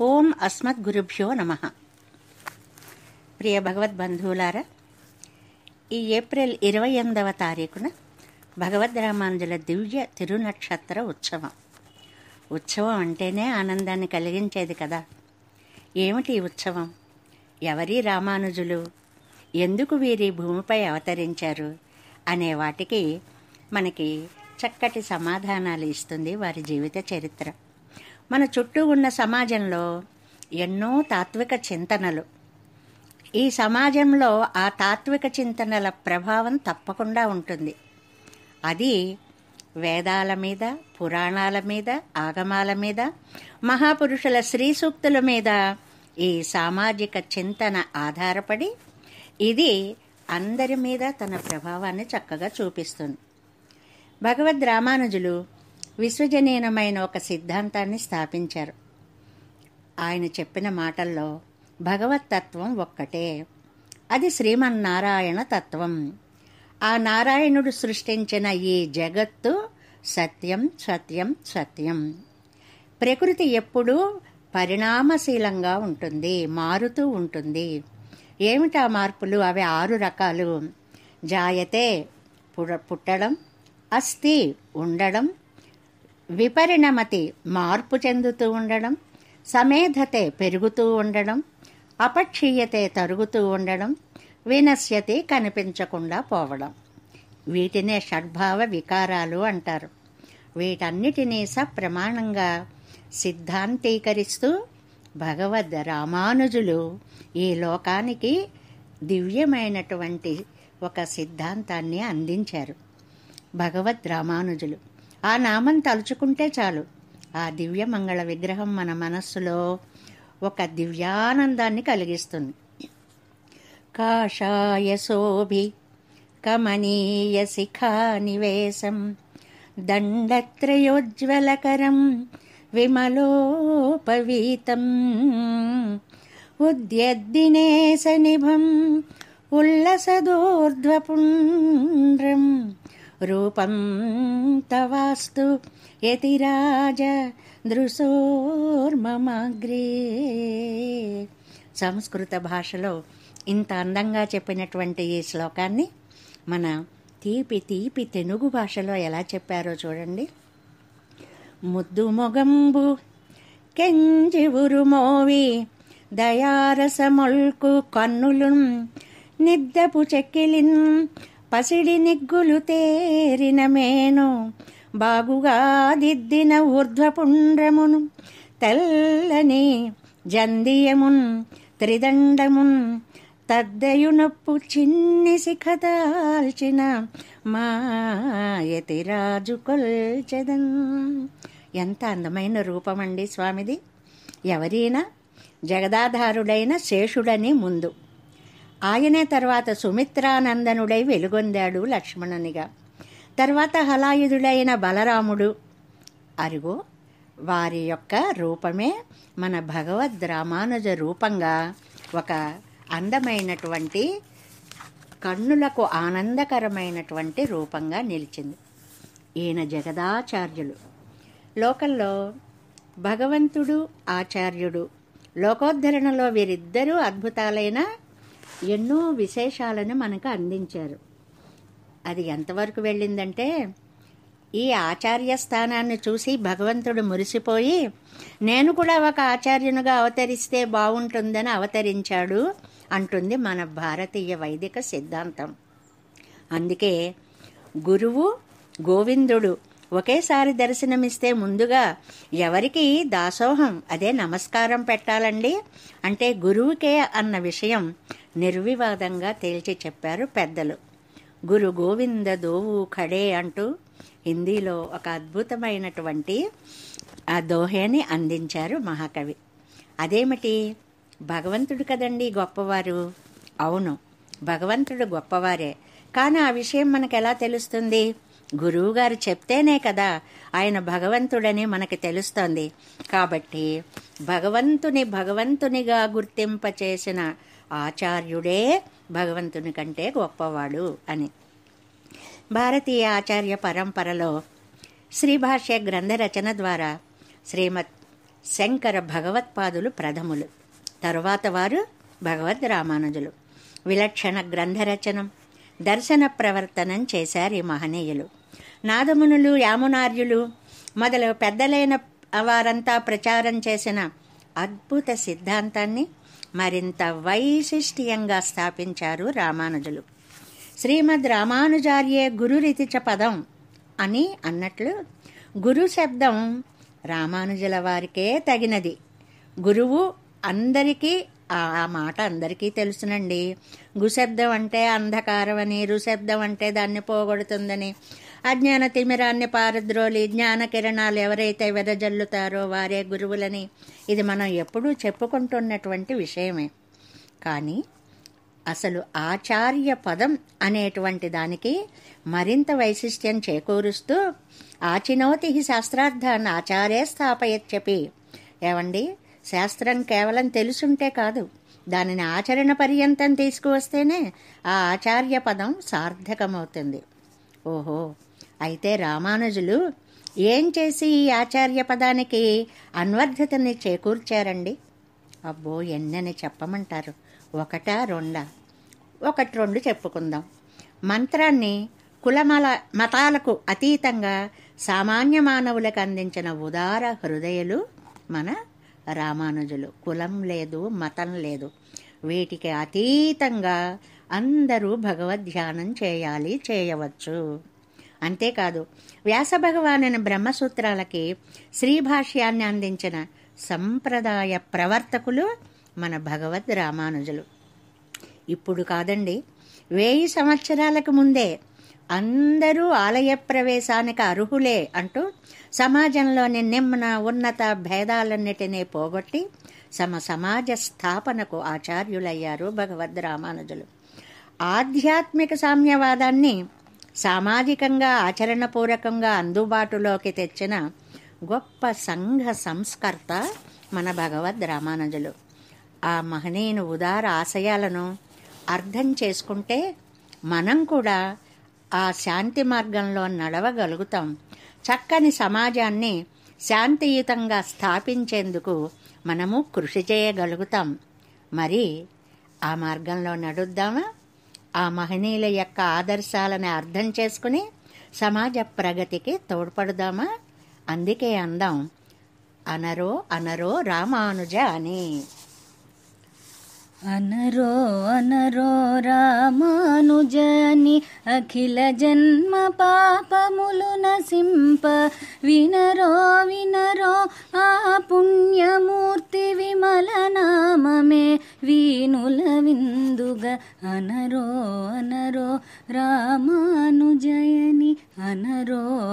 ఓం అస్మద్గురుభ్యో నమ. ప్రియ భగవద్బంధువులారా ఈ ఏప్రిల్ ఇరవై ఎనిమిదవ తారీఖున భగవద్ రామానుజుల దివ్య తిరునక్షత్ర ఉత్సవం. ఉత్సవం అంటేనే ఆనందాన్ని కలిగించేది కదా. ఏమిటి ఉత్సవం? ఎవరి రామానుజులు? ఎందుకు వీరి భూమిపై అవతరించారు? అనే వాటికి మనకి చక్కటి సమాధానాలు ఇస్తుంది వారి జీవిత చరిత్ర. మన చుట్టూ ఉన్న సమాజంలో ఎన్నో తాత్విక చింతనలు. ఈ సమాజంలో ఆ తాత్విక చింతనల ప్రభావం తప్పకుండా ఉంటుంది. అది వేదాల మీద పురాణాల మీద ఆగమాల మీద మహాపురుషుల శ్రీ సూక్తుల మీద ఈ సామాజిక చింతన ఆధారపడి ఇది అందరి మీద తన ప్రభావాన్ని చక్కగా చూపిస్తుంది. భగవద్ రామానుజులు విశ్వజనీయమైన ఒక సిద్ధాంతాన్ని స్థాపించారు. ఆయన చెప్పిన మాటల్లో భగవతత్వం ఒక్కటే. అది శ్రీమన్నారాయణ తత్వం. ఆ నారాయణుడు సృష్టించిన ఈ జగత్తు సత్యం సత్యం సత్యం. ప్రకృతి ఎప్పుడూ పరిణామశీలంగా ఉంటుంది మారుతూ ఉంటుంది. ఏమిటా మార్పులు? అవి ఆరు రకాలు. జాయతే పుట్టడం అస్థి ఉండడం విపరిణమతి మార్పు చెందుతూ ఉండడం సమేధతే పెరుగుతూ ఉండడం అపక్షీయతే తరుగుతూ ఉండడం వినశ్యతి కనిపించకుండా పోవడం. వీటినే షడ్భావ వికారాలు అంటారు. వీటన్నిటినీ సప్రమాణంగా సిద్ధాంతీకరిస్తూ భగవద్ రామానుజులు ఈ లోకానికి దివ్యమైనటువంటి ఒక సిద్ధాంతాన్ని అందించారు. భగవద్ రామానుజులు ఆ నామం తలుచుకుంటే చాలు. ఆ దివ్య మంగళ విగ్రహం మన మనస్సులో ఒక దివ్యానందాన్ని కలిగిస్తుంది. కాషాయ శోభి కమనీయ శిఖానివేశం దండత్రయోజ్వలకరం విమలోపవీతం ఉద్యద్దినేశనిభం ఉల్లసదోర్ధ్వపుండ్రం రూపం తవాస్తు. యతిరాజ దృశోర్మమాగ్రే. సంస్కృత భాషలో ఇంత అందంగా చెప్పినటువంటి ఈ శ్లోకాన్ని మన తీపి తీపి తెలుగు భాషలో ఎలా చెప్పారో చూడండి. ముద్దు మొగంబు కెంజి ఉరుమోవి దయారసమొల్కు కన్నులు నిద్దపు చెక్కిలిన్ పసిడి నిగ్గులు తేరిన మేను బాగుగా దిద్దిన ఊర్ధ్వపుండ్రమును తెల్లని జందియమున్ త్రిదండమున్ తద్దయునొప్పు చిన్ని శిఖదాల్చిన మాయతిరాజు కొల్చెదన్ ఎంత అందమైన రూపమండి స్వామిది. ఎవరైనా జగదాధారుడైన శేషుడని ముందు. ఆయనే తర్వాత సుమిత్రానందనుడై వెలుగొందాడు లక్ష్మణునిగా. తర్వాత హలాయుధుడైన బలరాముడు. అరుగు వారి యొక్క రూపమే మన భగవద్ రామానుజ రూపంగా ఒక అందమైనటువంటి కన్నులకు ఆనందకరమైనటువంటి రూపంగా నిలిచింది. ఈయన జగదాచార్యులు. లోకంలో భగవంతుడు ఆచార్యుడు లోకోద్ధరణలో వీరిద్దరూ అద్భుతాలైన ఎన్నో విశేషాలను మనకు అందించారు. అది ఎంతవరకు వెళ్ళిందంటే ఈ ఆచార్య స్థానాన్ని చూసి భగవంతుడు మురిసిపోయి నేను కూడా ఒక ఆచార్యునిగా అవతరిస్తే బాగుంటుందని అవతరించాడు అంటుంది మన భారతీయ వైదిక సిద్ధాంతం. అందుకే గురువు గోవిందుడు ఒకేసారి దర్శనమిస్తే ముందుగా ఎవరికి దాసోహం అదే నమస్కారం పెట్టాలండి? అంటే గురువుకే అన్న విషయం నిర్వివాదంగా తేల్చి చెప్పారు పెద్దలు. గురు గోవింద దోవు ఖడే అంటూ హిందీలో ఒక అద్భుతమైనటువంటి ఆ దోహేని అందించారు మహాకవి. అదేమిటి? భగవంతుడు కదండి గొప్పవారు. అవును భగవంతుడు గొప్పవారే. కానీ ఆ విషయం మనకు ఎలా తెలుస్తుంది? గురువుగారు చెప్తేనే కదా ఆయన భగవంతుడని మనకి తెలుస్తోంది. కాబట్టి భగవంతుని భగవంతునిగా గుర్తింపచేసిన ఆచార్యుడే భగవంతుని కంటే గొప్పవాడు అని. భారతీయ ఆచార్య పరంపరలో శ్రీభాష్య గ్రంథ రచన ద్వారా శ్రీమత్ శంకర భగవత్పాదులు ప్రథములు. తరువాత వారు భగవద్ రామానుజులు. విలక్షణ గ్రంథరచనం దర్శన ప్రవర్తనం చేశారు ఈ మహనీయులు. నాదమునులు యామునార్యులు మొదలు పెద్దలైన వారంతా ప్రచారం చేసిన అద్భుత సిద్ధాంతాన్ని మరింత వైశిష్ట్యంగా స్థాపించారు రామానుజులు. శ్రీమద్ రామానుజార్యే గురురితిచ పదం అని అన్నట్లు గురు శబ్దం రామానుజుల వారికే తగినది. గురువు అందరికీ ఆ మాట అందరికీ తెలుసునండి. గుశబ్దం అంటే అంధకారం అని రుశబ్దం అంటే దాన్ని పోగొడుతుందని అజ్ఞాన తిమిరాన్ని పారద్రోలి జ్ఞాన కిరణాలు ఎవరైతే వెదజల్లుతారో వారే గురువులని. ఇది మనం ఎప్పుడూ చెప్పుకుంటున్నటువంటి విషయమే. కానీ అసలు ఆచార్య పదం అనేటువంటి దానికి మరింత వైశిష్ట్యం చేకూరుస్తూ ఆచినోతి శాస్త్రార్థాన్ని ఆచారే స్థాపయచ్చపి ఏమండి శాస్త్రం కేవలం తెలుసుంటే కాదు దానిని ఆచరణ పర్యంతం తీసుకువస్తేనే ఆ ఆచార్య పదం సార్థకమవుతుంది. ఓహో! అయితే రామానుజులు ఏం చేసి ఈ ఆచార్య పదానికి అన్వర్ధతని చేకూర్చారండి? అబ్బో ఎన్నని చెప్పమంటారు. ఒకటా రెండా? ఒకటి రెండు చెప్పుకుందాం. మంత్రాన్ని కులమల మతాలకు అతీతంగా సామాన్య మానవులకు అందించిన ఉదార హృదయులు మన రామానుజులు. కులం లేదు మతం లేదు. వీటికి అతీతంగా అందరూ భగవద్ ధ్యానం చేయాలి చేయవచ్చు. అంతేకాదు వ్యాస భగవానుని బ్రహ్మసూత్రాలకి శ్రీభాష్యాన్ని అందించిన సంప్రదాయ ప్రవర్తకులు మన భగవద్ రామానుజులు. ఇప్పుడు కాదండి వెయ్యి సంవత్సరాలకు ముందే అందరూ ఆలయ ప్రవేశానికి అర్హులే అంటూ సమాజంలోని నిమ్న ఉన్నత భేదాలన్నిటినీ పోగొట్టి సమ సమాజ స్థాపనకు ఆచార్యులయ్యారు భగవద్ రామానుజులు. ఆధ్యాత్మిక సామ్యవాదాన్ని సామాజికంగా ఆచరణపూర్వకంగా అందుబాటులోకి తెచ్చిన గొప్ప సంఘ సంస్కర్త మన భగవద్ రామానుజులు. ఆ మహనీయుని ఉదార ఆశయాలను అర్థం చేసుకుంటే మనం కూడా ఆ శాంతి మార్గంలో నడవగలుగుతాం. చక్కని సమాజాన్ని శాంతియుతంగా స్థాపించేందుకు మనము కృషి చేయగలుగుతాం. మరి ఆ మార్గంలో నడుద్దామా? ఆ మహనీయుల యొక్క ఆదర్శాలను అర్థం చేసుకుని సమాజ ప్రగతికి తోడ్పడుదామా? అందుకే అందాం. అనరో అనరో రామానుజ అని అనరో అనరో రామానుజని అఖిల జన్మ పాపములు నసింప వినరో వినరో ఆ పుణ్యమూర్తి విమల నామమే. వీనుల విందుగా అనరో అనరో రామానుజయని అనరో